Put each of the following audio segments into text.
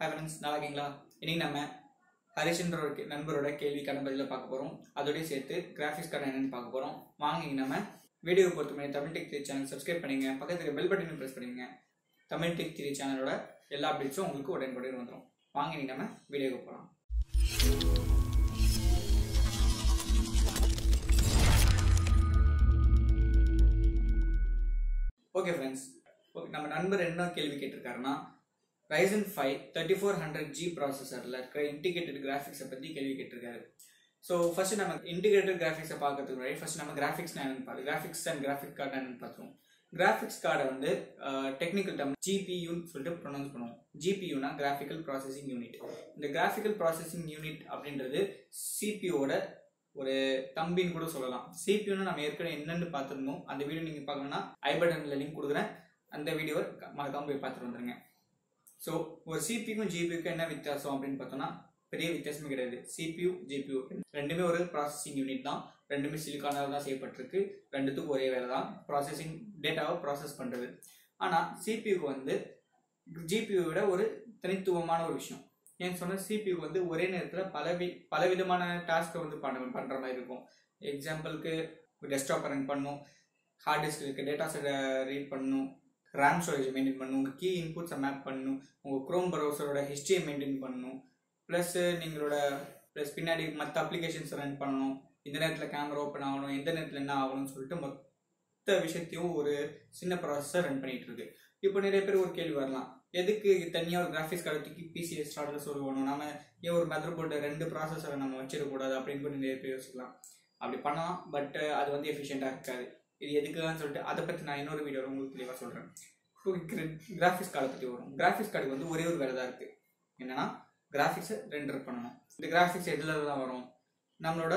Hi friends நல்லா இருக்கீங்களா இன்னைக்கு நம்ம ஹரிஷன்ற ஒரு நண்பரோட கேள்விக்கான பதில பார்க்க போகிறோம் அதோடய சேர்த்து கிராஃபிக்ஸ் கார்டு என்னன்னு பார்க்க போகிறோம் வாங்க நம்ம வீடியோ பொறுத்த மாதிரி Tamil tech three channel subscribe பண்ணிங்க. பக்கத்தில் பெல் பட்டனும் ப்ரெஸ் பண்ணிங்க. தமிழ் டெக் த்ரீ சேனலோட எல்லா அப்டேட்ஸும் உங்களுக்கு உடனுக்குடன் வந்துடும் வாங்க நம்ம வீடியோக்கு போகலாம் ஓகே ஃப்ரெண்ட்ஸ் ஓகே நம்ம நண்பர் என்ன கேள்வி கேட்டிருக்காருன்னா Ryzen five thirty four hundred G ப்ராசஸரில் இருக்கிற இன்டிகேட்டட் கிராஃபிக்ஸை பற்றி கேள்வி கேட்டிருக்காரு. ஸோ ஃபர்ஸ்ட் நம்ம இன்டிகிரேட்டட் கிராஃபிக்ஸை பார்க்கறதுக்கு முன்னாடி ஃபர்ஸ்ட் நம்ம கிராஃபிக்ஸ் என்னன்னு பார்த்து கிராஃபிக்ஸ் அண்ட் கிராஃபிக் கார்டு என்னன்னு பார்த்துருவோம். கிராஃபிக்ஸ் கார்டை வந்து டெக்னிக்கல் டம் ஜிபியூன்னு சொல்லிட்டு ப்ரொனவுன்ஸ் பண்ணுவோம். ஜிபியூனா கிராஃபிக்கல் ப்ராசஸிங் யூனிட் இந்த கிராஃபிக்கல் ப்ராசஸிங் யூனிட் அப்படின்றது சிபியோட ஒரு தம்பின்னு கூட சொல்லலாம். சிபியூன்னு நம்ம ஏற்கனவே என்னென்னு பார்த்துருந்தோம். அந்த வீடியோ நீங்கள் பார்க்கணும்னா ஐ பட்டனில் லிங்க் கொடுக்குறேன். அந்த வீடியோவை மறக்காமல் போய் பார்த்துட்டு வந்துருங்க. ஸோ ஒரு சிபிக்கும் ஜிபிக்கும் என்ன வித்தியாசம் அப்படின்னு பார்த்தோம்னா பெரிய வித்தியாசமே கிடையாது. சிபியூ ஜிபியூ ரெண்டுமே ஒரு ப்ராசஸிங் யூனிட் தான். ரெண்டுமே சிலிக்கானால் தான் செய்யப்பட்டிருக்கு. ரெண்டுத்துக்கும் ஒரே வேலை தான். ப்ராசஸிங் டேட்டாவை ப்ராசஸ் பண்ணுறது ஆனால் சிபியூக்கு வந்து ஜிபியூ விட ஒரு தனித்துவமான ஒரு விஷயம். ஏன்னு சொன்னால் சிபியூக்கு வந்து ஒரே நேரத்தில் பல வி பல விதமான டாஸ்க்கை வந்து பண்ண பண்ணுற மாதிரி இருக்கும். எக்ஸாம்பிளுக்கு டெஸ்க்டாப் ரன் பண்ணும். ஹார்ட் டிஸ்க் இருக்க டேட்டாஸை ரீட் பண்ணணும் ரேம் ஸ்டோரேஜ் மெயின்டைன் பண்ணணும் உங்கள் கீ இன்புட்ஸை மேப் பண்ணணும் உங்கள் க்ரோம் ப்ரௌசரோட ஹிஸ்ட்ரியை மெயின்டைன் பண்ணணும். ப்ளஸ் நீங்களோட ப்ளஸ் பின்னாடி மற்ற அப்ளிகேஷன்ஸ் ரன் பண்ணணும். இந்த நேரத்தில் கேமரா ஓப்பன் ஆகணும் எந்த நேரத்தில் என்ன ஆகணும்னு சொல்லிட்டு மொத்த விஷயத்தையும் ஒரு சின்ன ப்ராசஸர் ரன் பண்ணிட்டு இருக்கு. இப்போ நிறைய பேர் ஒரு கேள்வி வரலாம். எதுக்கு தனியாக ஒரு கிராஃபிக்ஸ் கார்டு தூக்கி பிசிஎஸ் ஸ்டார்டர் சொல்லணும் நம்ம ஏன் ஒரு மெதர் போர்டு ரெண்டு ப்ராசஸரை நம்ம வச்சிடக்கூடாது அப்படின்னு கூட நிறைய பேர் யோசிக்கலாம். அப்படி பண்ணலாம் பட் அது வந்து எஃபிஷியண்ட்டாக இருக்காது. இது எதுக்குன்னு சொல்லிட்டு அதை பற்றி நான் இன்னொரு வீடியோ உங்களுக்கு தெளிவாக சொல்கிறேன் இப்போ கிராஃபிக்ஸ் கார்டை பற்றி வரும் கிராஃபிக்ஸ் கார்டுக்கு வந்து ஒரே ஒரு வேலை தான் இருக்குது என்னன்னா கிராஃபிக்ஸை ரெண்டர் பண்ணணும். இந்த கிராஃபிக்ஸ் எதில் தான் வரும்? நம்மளோட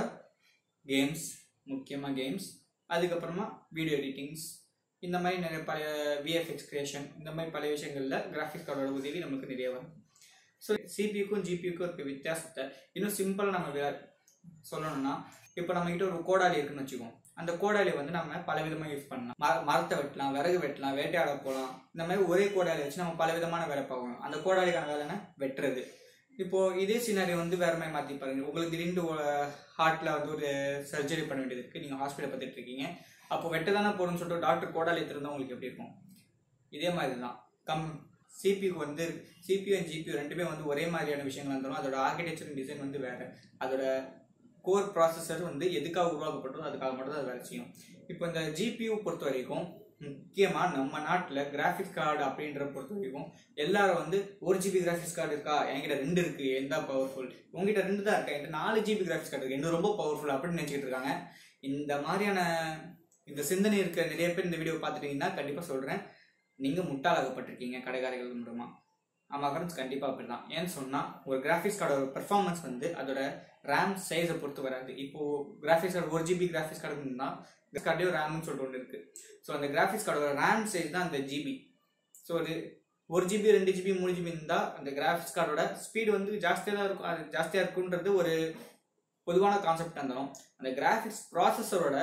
கேம்ஸ் முக்கியமாக கேம்ஸ் அதுக்கப்புறமா வீடியோ எடிட்டிங்ஸ் இந்த மாதிரி நிறைய பழைய விஎஃப்எக்ஸ் கிரியேஷன் இந்த மாதிரி பல விஷயங்களில் கிராஃபிக்ஸ் கார்டோட உதவி நமக்கு நிறைய வரும். ஸோ சிபியூக்கும் ஜிபியுக்கும் இருக்க வித்தியாசத்தை இன்னும் சிம்பிளாக நம்ம சொல்லணும்னா இப்போ நம்மக்கிட்ட ஒரு கோடாலி இருக்குன்னு வச்சுக்கோம் அந்த கோடாலி வந்து நம்ம பல விதமாக யூஸ் பண்ணலாம். மர மரத்தை வெட்டலாம் விறகு வெட்டலாம் வேட்டையாட போகலாம் இந்த மாதிரி ஒரே கோடாலி வச்சு நம்ம பல விதமான வேலை பார்க்கணும். அந்த கோடாலிக்கான வேலைன்னா வெட்டுறது. இப்போ இதே சினாரி வந்து வேற மாதிரி மாற்றி பாருங்க. உங்களுக்கு திடீர்னு ஹார்ட்ல வந்து ஒரு சர்ஜரி பண்ண வேண்டியது இருக்கு. நீங்கள் ஹாஸ்பிட்டல் பார்த்துட்டு இருக்கீங்க. அப்போ வெட்ட தானே போகணும்னு சொல்லிட்டு டாக்டர் கோடாலி எடுத்துருந்தா உங்களுக்கு எப்படி இருக்கும்? இதே மாதிரி தான் கம் சிபியூ வந்து சிபியூ அண்ட் ஜிபியூ ரெண்டுமே வந்து ஒரே மாதிரியான விஷயங்கள் இருந்தாலும் அதோட ஆர்கிடெக்சர் டிசைன் வந்து வேற. அதோட கோர் ப்ராசஸர் வந்து எதுக்காக உருவாக்கப்பட்டதோ அதுக்காக மட்டும் தான் வேலை செய்யும். இப்போ இந்த ஜிபியூ பொறுத்த வரைக்கும் முக்கியமாக நம்ம நாட்டில் கிராஃபிக்ஸ் கார்டு அப்படின்ற பொறுத்த வரைக்கும் எல்லாரும் வந்து ஒரு ஜிபி கிராஃபிக்ஸ் கார்டு இருக்கா? என்கிட்ட ரெண்டு இருக்கு. எந்த பவர்ஃபுல் உங்ககிட்ட ரெண்டு தான் இருக்கா? என்கிட்ட நாலு ஜிபி கிராஃபிக்ஸ் கார்டு இருக்கு. என்ன ரொம்ப பவர்ஃபுல் அப்படின்னு நினச்சிக்கிட்டு இருக்காங்க. இந்த மாதிரியான இந்த சிந்தனை இருக்க நிறைய பேர் இந்த வீடியோ பார்த்துட்டீங்கன்னா கண்டிப்பாக சொல்கிறேன் நீங்கள் முட்டாளாகப்பட்டிருக்கீங்க கடைக்காரர்கள் மூலமாக ஆமாம் கண்டிப்பாக அப்படி தான் ஏன்னு சொன்னால் ஒரு கிராஃபிக்ஸ் கார்டோட பெர்ஃபார்மன்ஸ் வந்து அதோட ரேம் சைஸை பொறுத்து வராது. இப்போது கிராஃபிக்ஸ் கார்டு ஒரு ஜிபி கிராஃபிக்ஸ் கார்டு இருந்தால் கிராஃபிக்ஸ் கார்டே ரேம்னு சொல்லிட்டு ஒன்று இருக்குது ஸோ அந்த கிராஃபிக்ஸ் கார்டோட ரேம் சைஸ் தான் அந்த ஜிபி ஸோ அது ஒரு ஜிபி ரெண்டு ஜிபி மூணு ஜிபி இருந்தால் அந்த கிராஃபிக்ஸ் கார்டோட ஸ்பீடு வந்து ஜாஸ்தியாக தான் இருக்கும். அது ஜாஸ்தியாக இருக்குன்றது ஒரு பொதுவான கான்செப்ட் இருந்தாலும் அந்த கிராஃபிக்ஸ் ப்ராசஸரோட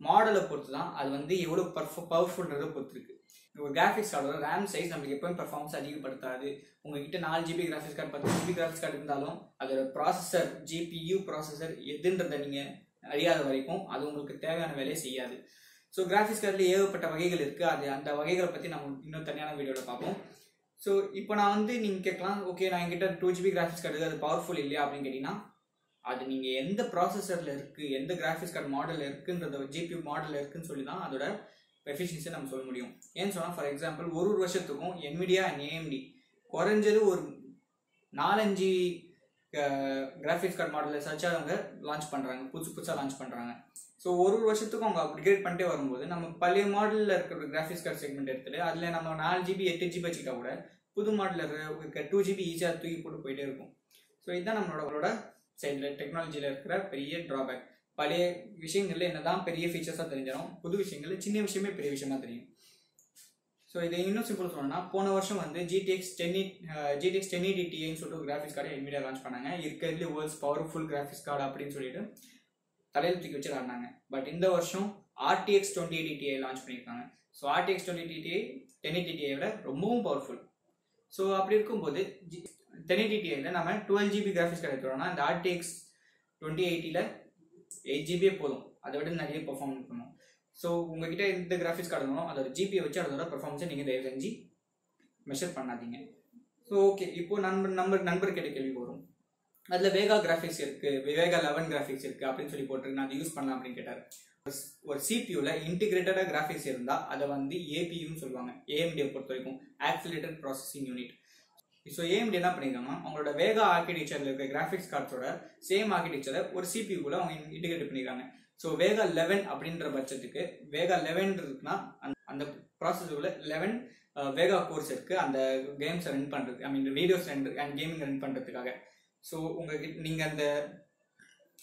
மாடலை பொறுத்து தான் அது வந்து எவ்வளோ பர்ஃப பவர்ஃபுல்ன்றதை பொறுத்து இருக்கு. ஒரு கிராஃபிக்ஸ் கார்டோட ரேம் சைஸ் நம்மளுக்கு எப்பவும் பெர்ஃபார்மன்ஸ் அதிகப்படுத்தாது. உங்ககிட்ட நாலு ஜிபி கிராஃபிக்ஸ் கார்டு பத்து ஜிபி கிராஃபிக்ஸ் கார்டு இருந்தாலும் அதோட ப்ராசஸர் ஜிபியு ப்ராசஸர் எதுன்றதை நீங்கள் அறியாத வரைக்கும் அது உங்களுக்கு தேவையான வேலையை செய்யாது. ஸோ கிராஃபிக்ஸ் கார்டில் ஏகப்பட்ட வகைகள் இருக்குது அது அந்த வகைகளை பற்றி நம்ம இன்னும் தனியான வீடியோவில் பார்ப்போம். ஸோ இப்போ நான் வந்து நீங்கள் கேட்கலாம் ஓகே நான் என்கிட்ட டூ ஜிபி கிராஃபிக்ஸ் கார்டு அது பவர்ஃபுல் இல்லையா அப்படின்னு கேட்டிங்கன்னா அது நீங்கள் எந்த ப்ராசஸரில் இருக்குது எந்த கிராஃபிக்ஸ் கார்டு மாடலில் இருக்குன்றத ஜிபி மாடலில் இருக்குன்னு சொல்லி தான் அதோட எஃபிஷியன்சியை நம்ம சொல்ல முடியும். ஏன்னு சொன்னால் ஃபார் எக்ஸாம்பிள் ஒரு ஒரு வருஷத்துக்கும் என்விடியா அண்ட் ஏஎம்டி குறைஞ்சது ஒரு நாலஞ்சு கிராஃபிக்ஸ் கார்டு மாடலை சர்ச்சாக அவங்க லான்ச் பண்ணுறாங்க புதுசு புதுசாக லான்ச் பண்ணுறாங்க ஸோ ஒரு ஒரு வருஷத்துக்கும் அவங்க அப்கிரேட் பண்ணிட்டே வரும்போது நம்ம பழைய மாடலில் இருக்கிற கிராஃபிக்ஸ் கார்டு செக்மெண்ட் எடுத்துகிட்டு அதில் நம்ம நாலு ஜிபி எட்டு ஜிபி வச்சுக்கிட்டா கூட புது மாடலில் இருக்க டூ ஜிபி ஈஸியாக தூக்கி போட்டு போயிட்டே இருக்கும். ஸோ இதுதான் நம்மளோட சைடில் டெக்னாலஜியில் இருக்கிற பெரிய ட்ராபேக் பழைய விஷயங்கள்ல என்னதான் பெரிய ஃபீச்சர்ஸாக தெரிஞ்சிடும் புது விஷயங்கள்ல சின்ன விஷயமே பெரிய விஷயமா தெரியும். ஸோ இதை இன்னும் சிம்பிள் சொல்லணும்னா போன வருஷம் வந்து ஜிடிஎக்ஸ் டென் ஜிடிஎக்ஸ் டென் டிடிஏன்னு சொல்லிட்டு ஒரு கிராஃபிக்ஸ் கார்டை என்விடியா லான்ச் பண்ணாங்க. இருக்கிறதுலே வேர்ல்ட்ஸ் பவர்ஃபுல் கிராஃபிக்ஸ் கார்டு அப்படின்னு சொல்லிட்டு தலையில் தூக்கி வச்சு ஆடினாங்க பட் இந்த வருஷம் ஆர்டிஎக்ஸ் டுவெண்ட்டி டிடிஐ லான்ச் பண்ணியிருக்காங்க. So RTX twenty TTI ten TTI விட ரொம்பவும் பவர்ஃபுல் ஸோ அப்படி இருக்கும்போது டென் எயிட்டி டிஐயில் நம்ம டுவெல் ஜிபி கிராஃபிக்ஸ் கார்டு எடுக்கிறோம்னா இந்த ஆர்டிஎக்ஸ் டுவெண்ட்டி எயிட்டியில் எயிட் ஜிபியே போதும். அதை விட நிறைய பெர்ஃபார்ம் பண்ணும். ஸோ உங்ககிட்ட எந்த கிராஃபிக்ஸ் கார்டு இருந்தாலும் அதோட ஜிபியை வச்சு அதோட பெர்ஃபார்மன்ஸை நீங்கள் தயவு செஞ்சு மெஷர் பண்ணாதீங்க. ஸோ ஓகே இப்போ நண்பர் நம்பர் நண்பர் கேட்ட கேள்வி வரும். அதில் வேகா கிராஃபிக்ஸ் இருக்குது வேகா லெவன் கிராஃபிக்ஸ் இருக்குது அப்படின்னு சொல்லி போட்டிருக்கு நான் அதை யூஸ் பண்ணலாம் அப்படின்னு கேட்டார். ஒரு சிபியூவில் இன்டிகிரேட்டடாக கிராஃபிக்ஸ் இருந்தால் அதை வந்து ஏபியூன்னு சொல்லுவாங்க. ஏஎம்டியை பொறுத்த வரைக்கும். Accelerated processing unit so AMD என்ன பண்ணிருக்காங்கன்னா அவங்களோட வேகா ஆர்கிடெக்சரில் இருக்க கிராஃபிக்ஸ் கார்ட்ஸோட சேம் ஆர்கிடெக்சரை ஒரு சிபியூக்குள்ள அவங்க இன்டிகிரேட் பண்ணிருக்காங்க. ஸோ வேகா லெவன் அப்படின்ற பட்சத்துக்கு வேகா லெவன் இருக்குன்னா அந்த அந்த ப்ராசஸுக்குள்ள லெவன் வேகா கோர்ஸ் இருக்கு. அந்த கேம்ஸை ரன் பண்ணுறது I mean videos run and gaming run பண்ணுறதுக்காக ஸோ உங்ககிட்ட நீங்கள் அந்த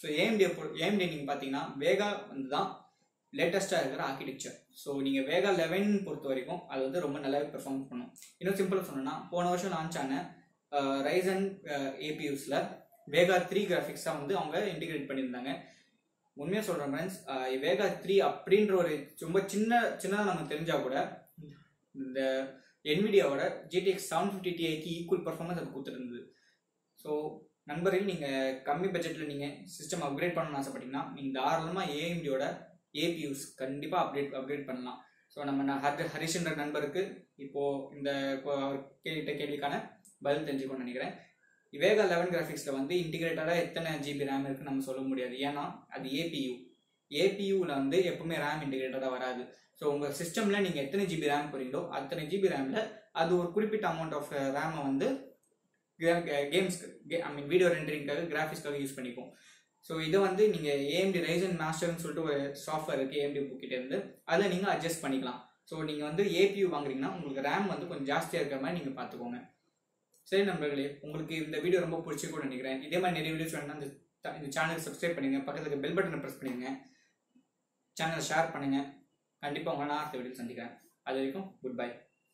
ஸோ ஏஎம்டி ஏஎம்டி நீங்கள் பார்த்தீங்கன்னா வேகா வந்து தான் லேட்டஸ்ட்டாக இருக்கிற ஆர்கிடெக்சர் ஸோ நீங்கள் வேகா லெவன் பொறுத்த வரைக்கும் அது வந்து ரொம்ப நல்லாவே பெர்ஃபார்ம் பண்ணும். இன்னும் சிம்பிளாக சொன்னோன்னா போன வருஷம் லான்ச் ஆன ரைசன் ஏபியூஸில் வேகா த்ரீ கிராஃபிக்ஸாக வந்து அவங்க இன்டிகிரேட் பண்ணியிருந்தாங்க. உண்மையாக சொல்கிறேன் ஃப்ரெண்ட்ஸ் வேகா த்ரீ அப்படின்ற ஒரு ரொம்ப சின்ன சின்னதாக நம்ம தெரிஞ்சால் கூட இந்த என்விடியாவோட ஜிடிஎக்ஸ் செவன் ஃபிஃப்டி டிஐக்கு ஈக்குவல் பர்ஃபார்மன்ஸ் அது கொடுத்துருந்தது. ஸோ நண்பர்கள் நீங்கள் கம்மி பட்ஜெட்டில் நீங்கள் சிஸ்டம் அப்கிரேட் பண்ணணும்னு ஆசைப்பட்டீங்கன்னா நீங்கள் தாராளமாக ஏஎம்டியோட ஏபியூஸ் கண்டிப்பாக அப்டேட் அப்டேட் பண்ணலாம். ஸோ நம்ம ஹர் ஹரிஷ்ன்ற நண்பருக்கு இப்போது இந்த அவர் கேட்ட கேள்விக்கான பதில் தெரிஞ்சுக்கணும்னு நினைக்கிறேன். வேகா லெவன் கிராஃபிக்ஸில் வந்து இன்டிகிரேட்டடாக எத்தனை ஜிபி ரேம் இருக்குன்னு நம்ம சொல்ல முடியாது. ஏன்னா அது ஏபியூ ஏபியூவில் வந்து எப்பவுமே ரேம் இன்டிகிரேட்டடாக வராது. ஸோ உங்கள் சிஸ்டமில் நீங்கள் எத்தனை ஜிபி ரேம் போகிறீங்களோ அத்தனை ஜிபி ரேமில் அது ஒரு குறிப்பிட்ட அமௌண்ட் ஆஃப் ரேமை வந்து கேம்ஸ்க்கு ஐ மீன் வீடியோ ரெண்டரிங்காக கிராஃபிக்ஸ்க்காக யூஸ் பண்ணிப்போம். ஸோ இதை வந்து நீங்கள் ஏஎம்டி ரைசன் மாஸ்டர்னு சொல்லிட்டு ஒரு சாஃப்ட்வேர் இருக்குது ஏஎம்டி புக்கிட்ட இருந்து. அதில் நீங்கள் அட்ஜஸ்ட் பண்ணிக்கலாம். ஸோ நீங்கள் வந்து ஏபியூ வாங்குறீங்கன்னா உங்களுக்கு ரேம் வந்து கொஞ்சம் ஜாஸ்தியாக இருக்கிற மாதிரி நீங்கள் பார்த்துக்கோங்க. சரி நண்பர்களே உங்களுக்கு இந்த வீடியோ ரொம்ப பிடிச்சிருக்கும்னு நினைக்கிறேன். இதே மாதிரி நிறைய வீடியோஸ் வேணும்னா இந்த இந்த சேனல் சப்ஸ்கிரைப் பண்ணுங்க. பக்கத்தில் பெல் பட்டனை ப்ரெஸ் பண்ணுங்க. சேனலை ஷேர் பண்ணுங்கள் கண்டிப்பாக உங்களை நான் அடுத்த வீடியோ சந்திக்கிறேன். அது வரைக்கும் குட் பை